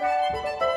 Música